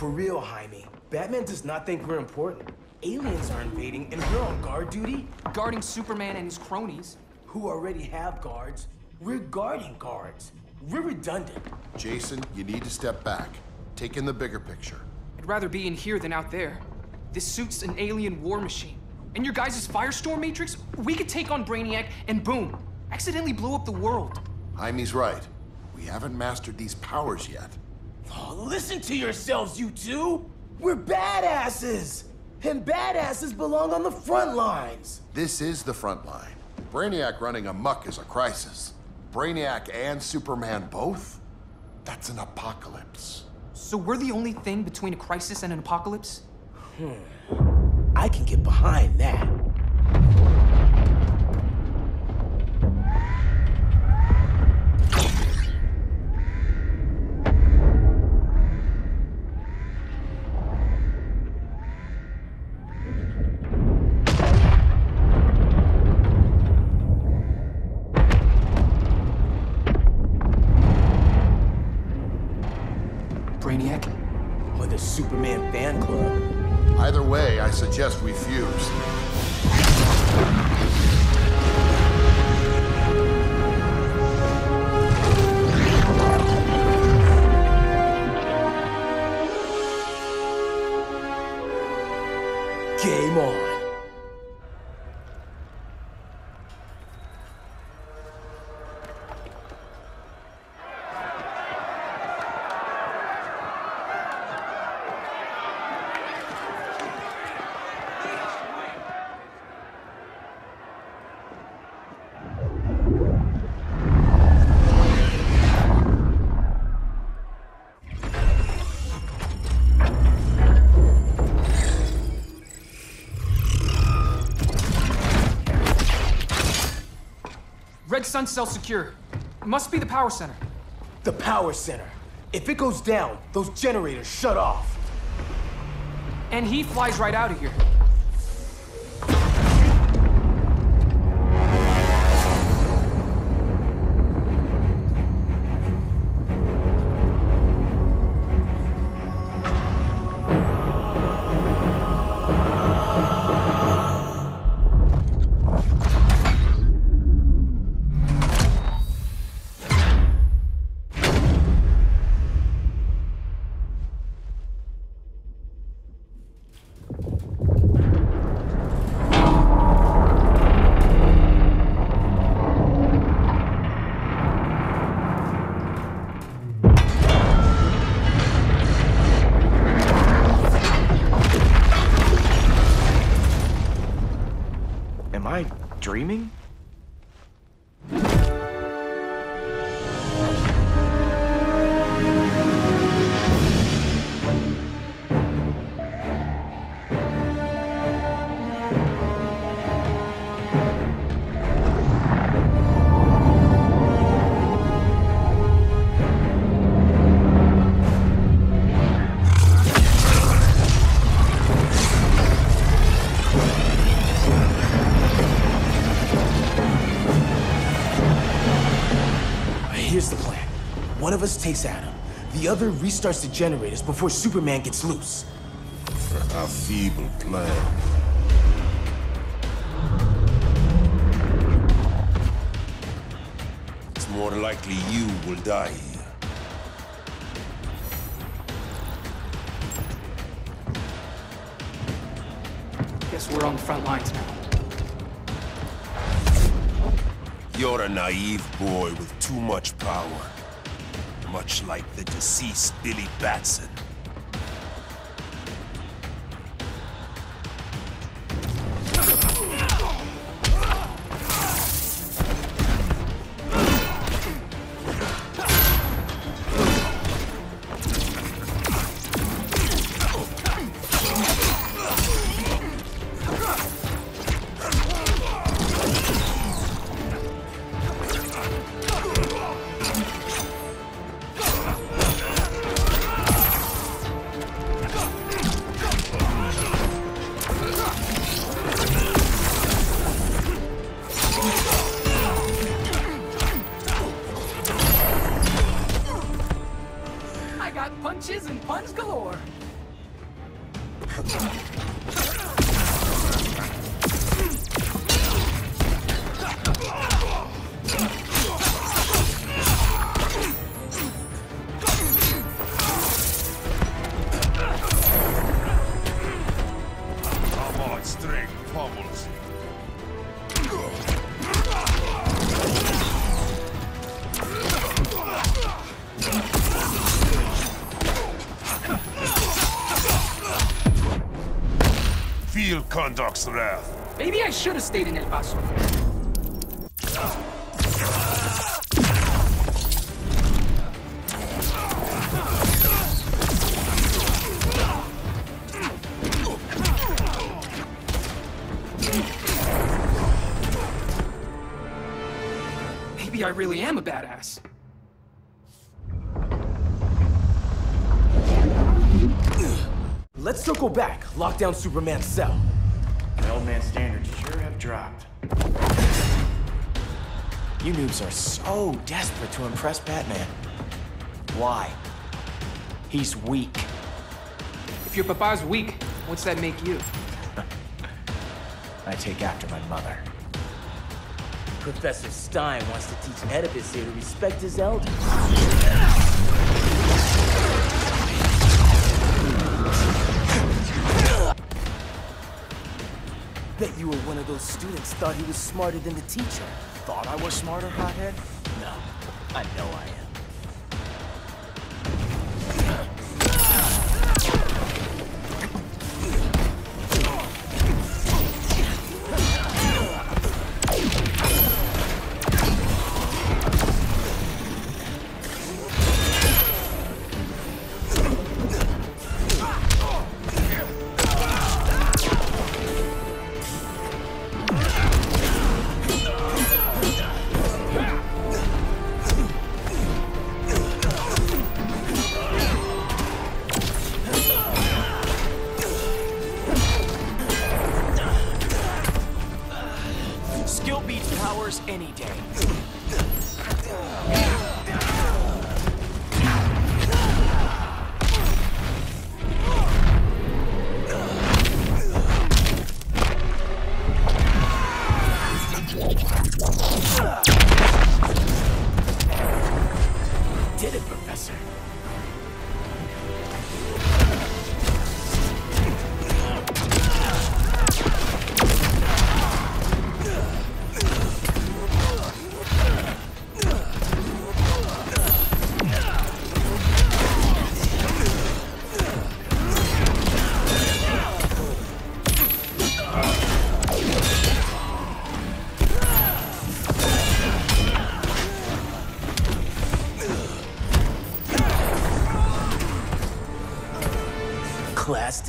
For real, Jaime. Batman does not think we're important. Aliens are invading and we're on guard duty? Guarding Superman and his cronies. Who already have guards. We're guarding guards. We're redundant. Jason, you need to step back. Take in the bigger picture. I'd rather be in here than out there. This suit's an alien war machine. And your guys' Firestorm Matrix, we could take on Brainiac and boom, accidentally blow up the world. Jaime's right. We haven't mastered these powers yet. Oh, listen to yourselves, you two! We're badasses! And badasses belong on the front lines! This is the front line. Brainiac running amok is a crisis. Brainiac and Superman both? That's an apocalypse. So we're the only thing between a crisis and an apocalypse? Hmm. I can get behind that. Brainiac? Or the Superman fan club. Either way, I suggest we fuse. Sun cell secure. It must be the power center. The power center. If it goes down, those generators shut off. And he flies right out of here. Dreaming? Here's the plan. One of us takes Adam. The other restarts the generators before Superman gets loose. A feeble plan. It's more likely you will die here. Guess we're on the front lines now. You're a naive boy with too much power. Much like the deceased Billy Batson. Punches and puns galore. Feel Khandaq's wrath. Maybe I should have stayed in El Paso. Maybe I really am a badass. Let's circle back, lock down Superman's cell. The old man's standards sure have dropped. You noobs are so desperate to impress Batman. Why? He's weak. If your papa's weak, what's that make you? I take after my mother. Professor Stein wants to teach Oedipus here to respect his elders. Bet you were one of those students thought he was smarter than the teacher. Thought I was smarter, hothead? No, I know I am.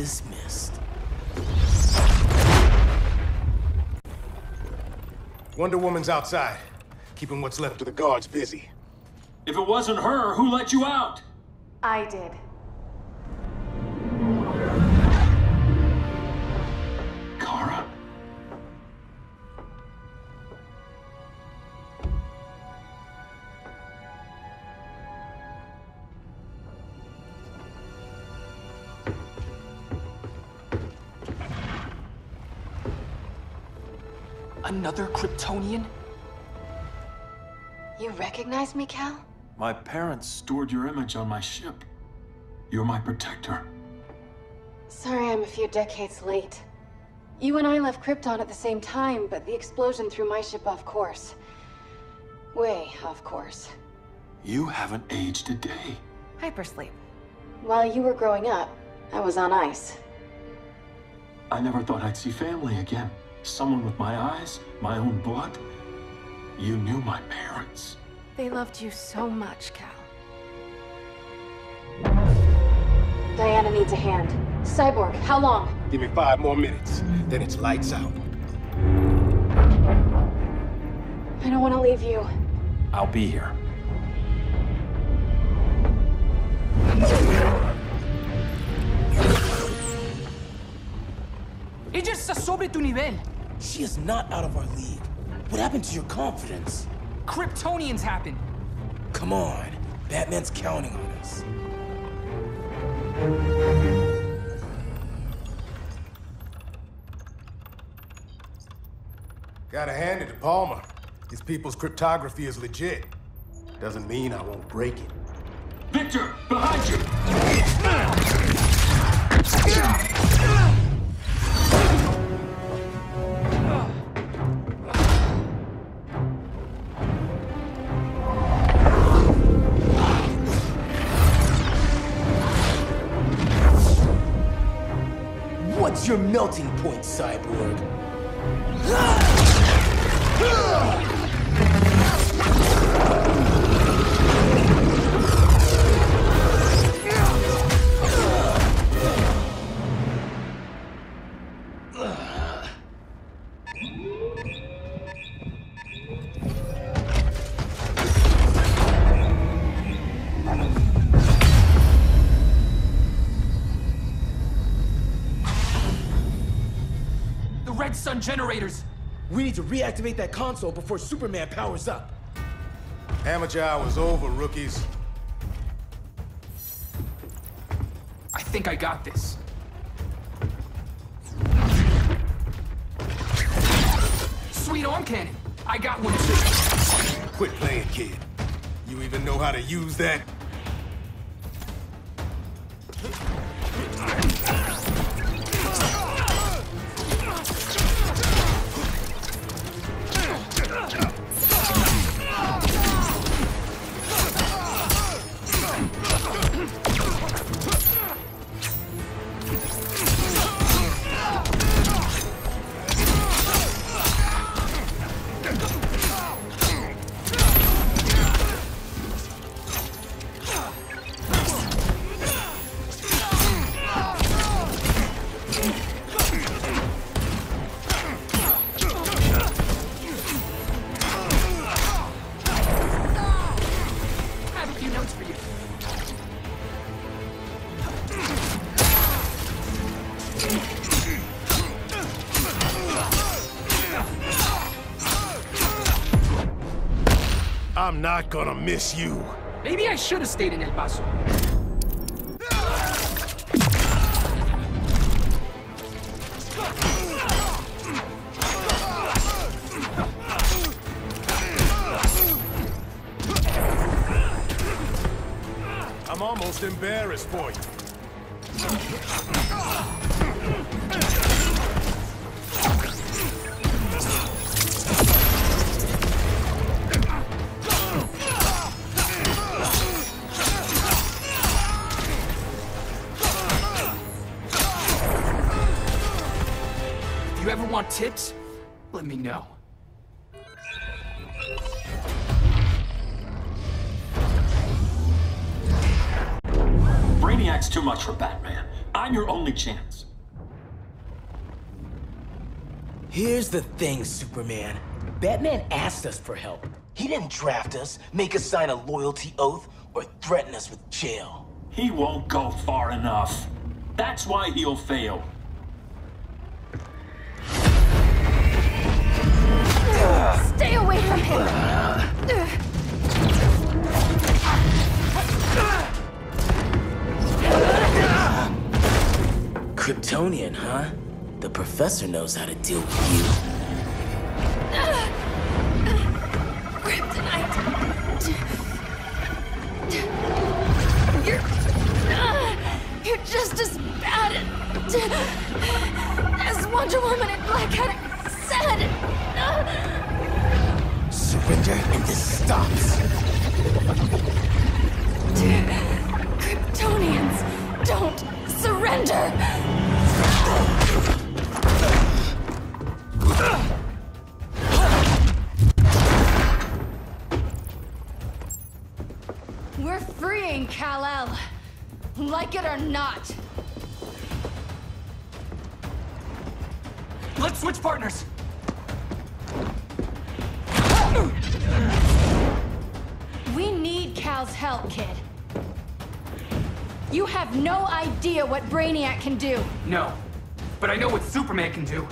Dismissed. Wonder Woman's outside, keeping what's left of the guards busy. If it wasn't her, who let you out? I did. Another Kryptonian? You recognize me, Kal? My parents stored your image on my ship. You're my protector. Sorry I'm a few decades late. You and I left Krypton at the same time, but the explosion threw my ship off course. Way off course. You haven't aged a day. Hypersleep. While you were growing up, I was on ice. I never thought I'd see family again. Someone with my eyes, my own blood. You knew my parents. They loved you so much, Kal. Diana needs a hand. Cyborg, how long? Give me five more minutes, then it's lights out. I don't want to leave you. I'll be here. Ella está sobre tu nivel. She is not out of our league. What happened to your confidence? Kryptonians happen. Come on. Batman's counting on us. Gotta hand it to Palmer. His people's cryptography is legit. Doesn't mean I won't break it. Victor, behind you! Melting point, Cyborg? The generators! We need to reactivate that console before Superman powers up. Amateur hour's over, rookies. I think I got this. Sweet arm cannon! I got one too. Quit playing, kid. You even know how to use that? I'm not gonna miss you. Maybe I should have stayed in El Paso. I'm almost embarrassed for you. Ever want tips, let me know. Brainiac's too much for Batman. I'm your only chance. Here's the thing, Superman. Batman asked us for help. He didn't draft us, make us sign a loyalty oath, or threaten us with jail. He won't go far enough. That's why he'll fail. Stay away from him! Kryptonian, huh? The professor knows how to deal with you. Kal-El. Like it or not. Let's switch partners! We need Kal's help, kid. You have no idea what Brainiac can do. No. But I know what Superman can do.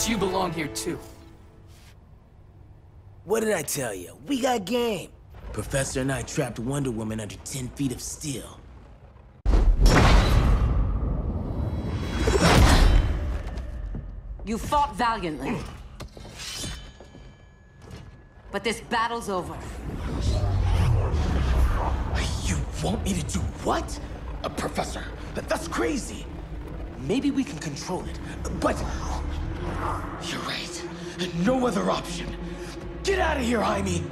Guess you belong here too. What did I tell you? We got game. Professor and I trapped Wonder Woman under 10 feet of steel. You fought valiantly. But this battle's over. You want me to do what? Uh, Professor, that's crazy. Maybe we can control it, but... You're right. No other option. Get out of here, Jaime!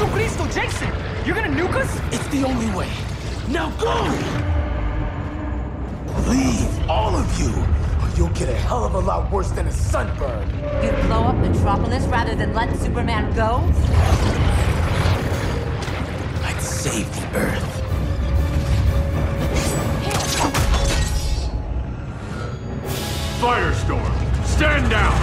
Jesucristo, Jason! You're gonna nuke us? It's the only way. Now go! Leave, all of you, or you'll get a hell of a lot worse than a sunburn. You'd blow up Metropolis rather than let Superman go? I'd save the Earth. Firestorm, stand down!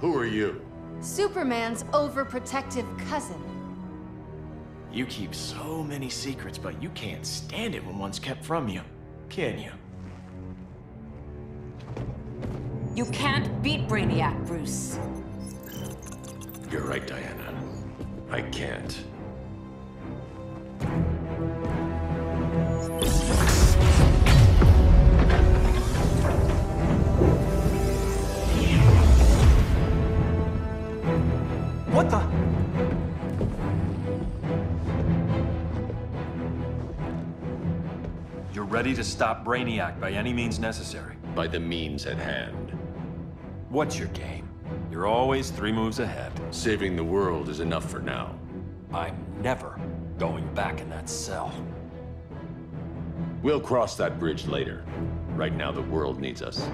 Who are you? Superman's overprotective cousin. You keep so many secrets, but you can't stand it when one's kept from you, can you? You can't beat Brainiac, Bruce. You're right, Diana. I can't. What the? You're ready to stop Brainiac by any means necessary. By the means at hand. What's your game? You're always three moves ahead. Saving the world is enough for now. I'm never going back in that cell. We'll cross that bridge later. Right now, the world needs us.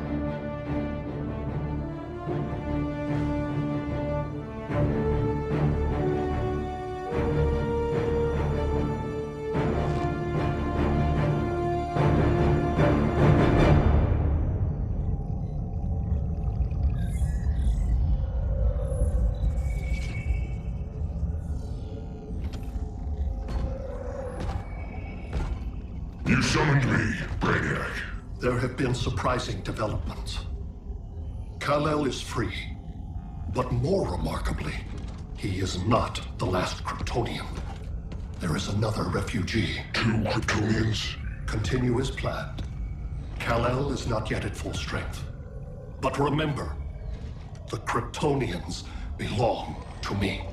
There have been surprising developments. Kal-El is free, but more remarkably, he is not the last Kryptonian. There is another refugee. Two Kryptonians? Continue as planned. Kal-El is not yet at full strength. But remember, the Kryptonians belong to me.